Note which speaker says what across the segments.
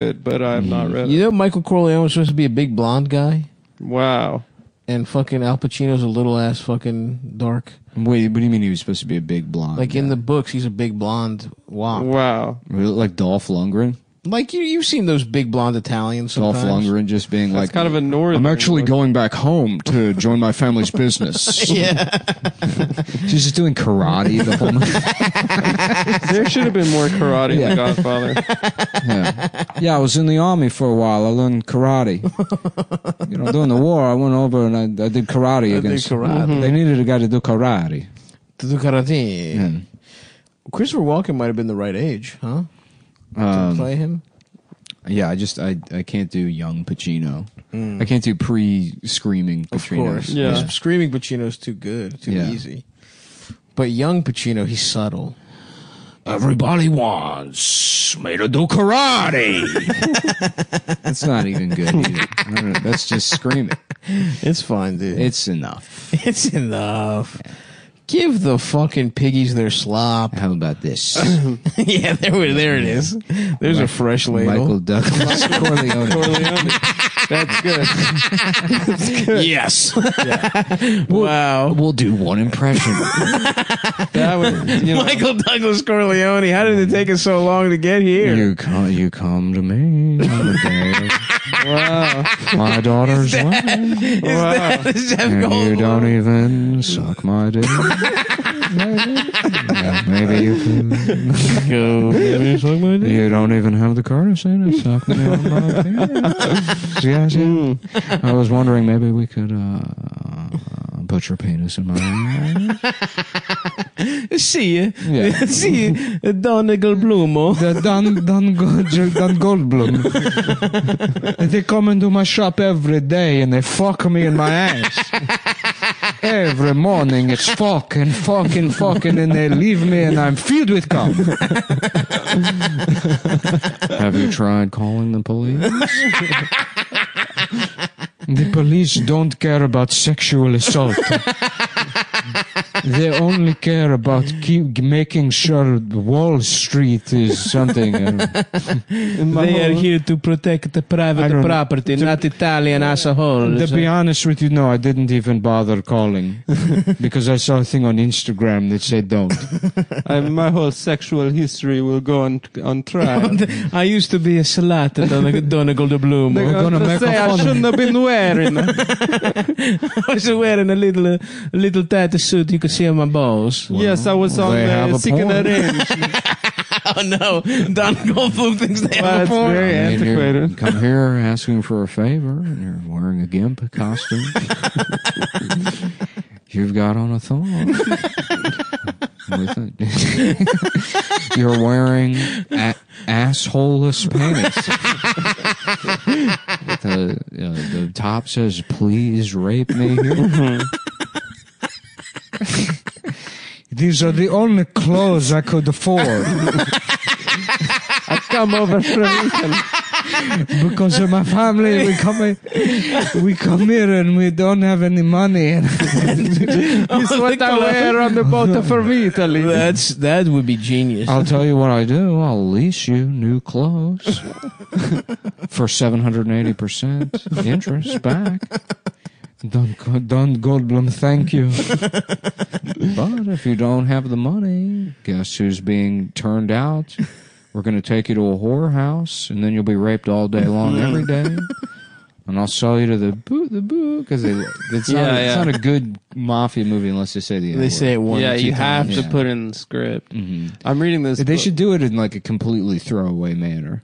Speaker 1: it, but I have not mm. read
Speaker 2: You
Speaker 1: it.
Speaker 2: know, Michael Corleone was supposed to be a big blonde guy,
Speaker 1: Wow.
Speaker 2: and fucking Al Pacino's a little ass fucking dark.
Speaker 3: Wait, what do you mean he was supposed to be a big blonde?
Speaker 2: Like in the books, he's a big blonde wop.
Speaker 1: Wow.
Speaker 3: Really, like Dolph Lundgren.
Speaker 2: Like you, you've seen those big blonde Italians.
Speaker 3: Dolph
Speaker 2: Sometimes.
Speaker 3: Lundgren just being
Speaker 1: That's
Speaker 3: like,
Speaker 1: kind of a northern.
Speaker 3: I'm actually
Speaker 1: look.
Speaker 3: going back home to join my family's business.
Speaker 2: Yeah,
Speaker 3: She's just doing karate the whole night.
Speaker 1: There should have been more karate in The Godfather.
Speaker 3: Yeah. Yeah, I was in the army for a while. I learned karate. You know, during the war, I went over and I, I did karate
Speaker 2: I did
Speaker 3: against.
Speaker 2: karate.
Speaker 3: They needed a guy to do karate.
Speaker 2: to do karate.
Speaker 3: Yeah.
Speaker 2: Christopher Walken might have been the right age, huh? To
Speaker 3: Um,
Speaker 2: play him.
Speaker 3: yeah, I just I, I can't do young Pacino. I can't do pre screaming
Speaker 2: Mm. Of
Speaker 3: Pacino.
Speaker 2: course.
Speaker 1: Yeah.
Speaker 2: Screaming Pacino's too good, too
Speaker 3: Yeah.
Speaker 2: easy. But young Pacino, he's subtle.
Speaker 3: Everybody wants me to do karate. That's not even good. Either. I don't know, That's just screaming.
Speaker 2: It's fine, dude.
Speaker 3: It's enough.
Speaker 2: It's enough. Give the fucking piggies their slop.
Speaker 3: How about this?
Speaker 2: yeah, there, there it is. There's a fresh label.
Speaker 3: Michael Douglas Corleone.
Speaker 1: Corleone. That's good.
Speaker 2: Yes. wow.
Speaker 3: We'll do one impression.
Speaker 1: That would, you know,
Speaker 2: Michael Douglas Corleone. How did it take us so long to get here?
Speaker 3: You come, you come to me on the day
Speaker 1: wow.
Speaker 3: my daughter's wedding,
Speaker 2: Is that the Jeff
Speaker 3: and you don't even suck my dick. Yeah, maybe you can.
Speaker 2: Go.
Speaker 3: Maybe You don't even have the courtesy to suck me on my penis. Yes, yeah. I was wondering maybe we could uh, put your penis in my eye.
Speaker 2: See you.
Speaker 3: Yeah.
Speaker 2: See you. Donegal Blumo. Oh.
Speaker 3: The Don Don, Gold, Don Goldblum. they come into my shop every day and they fuck me in my ass. Every morning it's fucking, fucking, fucking, and they leave me and I'm filled with cum. Have you tried calling the police? The police don't care about sexual assault. they only care about keep making sure Wall Street is something. uh,
Speaker 1: In my
Speaker 2: They are here to protect the
Speaker 3: I
Speaker 2: private
Speaker 3: don't-
Speaker 2: property, as a whole.
Speaker 3: To be honest with you, no, I didn't even bother calling because I saw a thing on Instagram that said don't.
Speaker 1: I, my whole sexual history will go on on trial.
Speaker 2: I used to be a slut at Donegal Donegal de Bloom.
Speaker 1: They're
Speaker 3: gonna
Speaker 1: gonna
Speaker 3: make
Speaker 1: say
Speaker 3: a
Speaker 1: I shouldn't have been wearing.
Speaker 2: I was wearing a little, uh, a little tight suit. You could see my balls.
Speaker 1: yes, I was on
Speaker 3: they have
Speaker 1: uh,
Speaker 3: a
Speaker 1: and
Speaker 3: point.
Speaker 1: arranged.
Speaker 2: Oh no, Don Goldblum thinks they
Speaker 1: Well,
Speaker 2: have a
Speaker 1: it's
Speaker 2: porn.
Speaker 1: very
Speaker 3: And you're-
Speaker 1: antiquated.
Speaker 3: come here asking for a favor, and you're wearing a gimp costume. You've got on a thong. It. you're wearing a- assholeless pants. The, uh, the top says, "Please rape me." Here. These are the only clothes I could afford.
Speaker 1: I come over from Italy.
Speaker 3: because of my family. We come, we come here and we don't have any money. And
Speaker 1: It's what I wear on the boat from Italy.
Speaker 2: That's that would be genius.
Speaker 3: I'll tell you what I do. I'll lease you new clothes for seven hundred and eighty percent interest back. Don, Don Goldblum, thank you. but if you don't have the money, guess who's being turned out? We're going to take you to a whorehouse, and then you'll be raped all day long, every day. And I'll sell you to the boo, the boo, because it's, not,
Speaker 1: Yeah,
Speaker 3: it's not a good mafia movie unless they say the
Speaker 2: they say it one.
Speaker 1: Yeah,
Speaker 2: or two
Speaker 1: you have
Speaker 2: times.
Speaker 1: to
Speaker 3: Yeah.
Speaker 1: put in the script.
Speaker 3: hmm
Speaker 1: I'm reading this.
Speaker 3: They
Speaker 1: book.
Speaker 3: should do it in like a completely throwaway manner.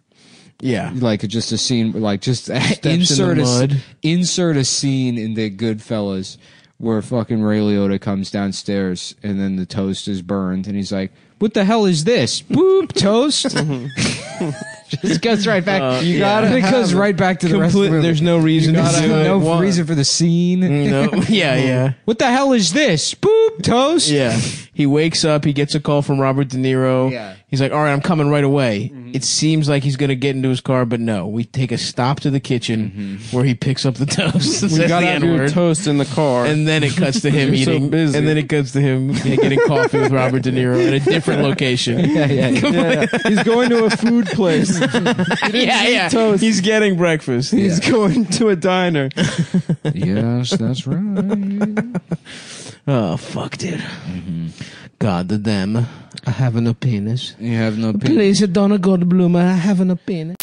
Speaker 2: Yeah.
Speaker 3: like just a scene like just
Speaker 2: in
Speaker 3: insert
Speaker 2: the
Speaker 3: a, insert a scene in the Goodfellas where fucking Ray Liotta comes downstairs and then the toast is burned and he's like, "What the hell is this? Boop toast." just goes right back.
Speaker 2: Uh,
Speaker 3: you
Speaker 2: yeah.
Speaker 3: got it. It goes right back to the rest of the movie.
Speaker 2: there's no reason to
Speaker 3: There's
Speaker 2: do
Speaker 3: no
Speaker 2: One-
Speaker 3: reason for the scene.
Speaker 2: No. Yeah, yeah.
Speaker 3: What the hell is this? Boop toast.
Speaker 2: Yeah. He wakes up, he gets a call from Robert De Niro.
Speaker 3: Yeah.
Speaker 2: He's like, all right, I'm coming right away. It seems like he's gonna get into his car, but no. We take a stop to the kitchen mm-hmm. where he picks up the toast. and
Speaker 1: We got
Speaker 2: the
Speaker 1: to have your
Speaker 2: N-word.
Speaker 1: toast in the car.
Speaker 2: And then it cuts to him
Speaker 1: You're so
Speaker 2: eating,
Speaker 1: busy.
Speaker 2: and then it cuts to him getting coffee with Robert De Niro in a different location.
Speaker 3: Yeah, yeah, yeah.
Speaker 1: yeah, he's going to a food place.
Speaker 2: yeah, yeah.
Speaker 1: toast.
Speaker 2: He's getting breakfast.
Speaker 1: He's going to a diner.
Speaker 3: yes, that's right.
Speaker 2: Oh fuck, dude. Mm-hmm. God damn. I have no penis.
Speaker 3: You have no penis.
Speaker 2: Please, Donna Goldblum, I have no penis.